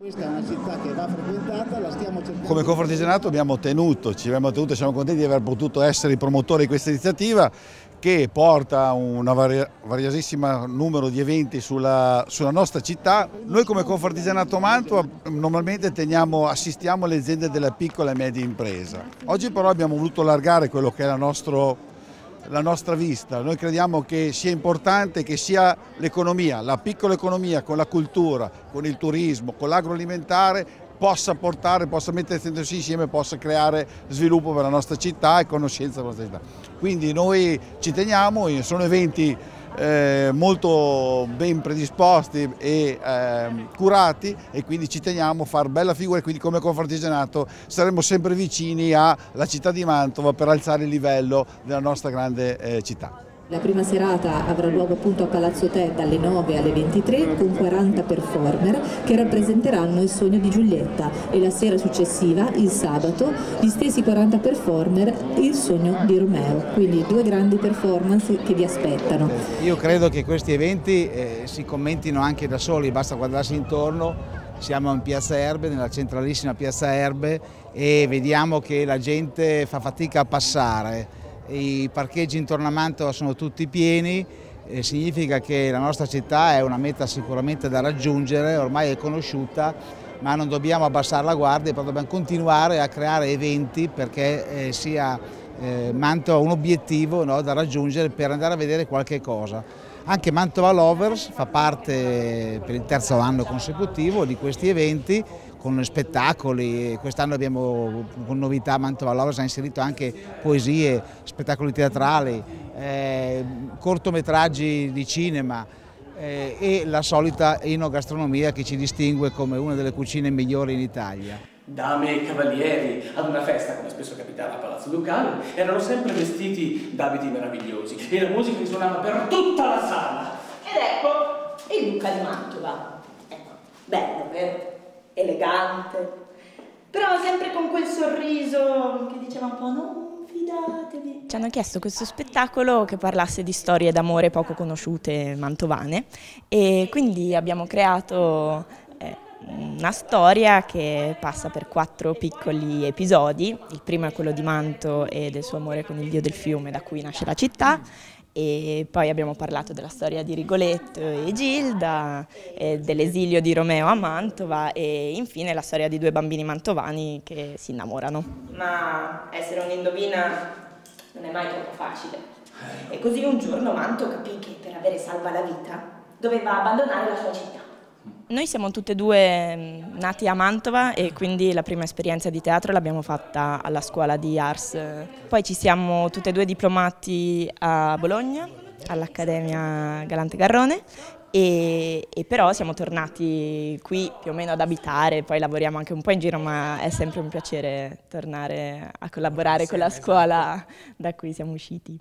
Questa è una città che va frequentata, la stiamo cercando. Come Confartigianato abbiamo tenuto, ci abbiamo tenuto siamo contenti di aver potuto essere i promotori di questa iniziativa che porta un variosissimo numero di eventi sulla, sulla, nostra città. Noi come Confartigianato Mantova normalmente teniamo, assistiamo alle aziende della piccola e media impresa. Oggi però abbiamo voluto allargare quello che è la nostra la nostra vista. Noi crediamo che sia importante che sia l'economia, la piccola economia con la cultura, con il turismo, con l'agroalimentare possa portare, possa mettersi insieme, possa creare sviluppo per la nostra città e conoscenza per la nostra città. Quindi noi ci teniamo, sono eventi eh, molto ben predisposti e eh, curati e quindi ci teniamo a fare bella figura e quindi come Confartigianato saremo sempre vicini alla città di Mantova per alzare il livello della nostra grande eh, città. La prima serata avrà luogo appunto a Palazzo Te dalle 9 alle 23 con 40 performer che rappresenteranno il sogno di Giulietta e la sera successiva, il sabato, gli stessi 40 performer il sogno di Romeo. Quindi due grandi performance che vi aspettano. Io credo che questi eventi eh, si commentino anche da soli, basta guardarsi intorno siamo in Piazza Erbe, nella centralissima Piazza Erbe e vediamo che la gente fa fatica a passare i parcheggi intorno a Mantova sono tutti pieni, significa che la nostra città è una meta sicuramente da raggiungere, ormai è conosciuta, ma non dobbiamo abbassare la guardia, però dobbiamo continuare a creare eventi perché eh, sia eh, Mantova un obiettivo no, da raggiungere per andare a vedere qualche cosa. Anche Mantova Lovers fa parte per il terzo anno consecutivo di questi eventi con spettacoli, quest'anno abbiamo con novità Mantova Lovers ha inserito anche poesie, spettacoli teatrali, eh, cortometraggi di cinema eh, e la solita enogastronomia che ci distingue come una delle cucine migliori in Italia. Dame e cavalieri ad una festa, come spesso capitava a Palazzo Ducale, erano sempre vestiti d'abiti meravigliosi e la musica risuonava per tutta la sala. Ed ecco il Duca di Mantova. Ecco, bello, vero? elegante, però sempre con quel sorriso che diceva un po' non fidatevi. Ci hanno chiesto questo spettacolo che parlasse di storie d'amore poco conosciute mantovane e quindi abbiamo creato eh, una storia che passa per quattro piccoli episodi, il primo è quello di Manto e del suo amore con il dio del fiume da cui nasce la città e poi abbiamo parlato della storia di Rigoletto e Gilda, dell'esilio di Romeo a Mantova e infine la storia di due bambini mantovani che si innamorano. Ma essere un'indovina non è mai troppo facile. E così un giorno Manto capì che per avere salva la vita doveva abbandonare la sua città. Noi siamo tutte e due mm, nati a Mantova e quindi la prima esperienza di teatro l'abbiamo fatta alla scuola di Ars. Poi ci siamo tutte e due diplomati a Bologna, all'Accademia Galante Garrone e, e, però siamo tornati qui più o meno ad abitare, poi lavoriamo anche un po' in giro, ma è sempre un piacere tornare a collaborare con la scuola da cui siamo usciti.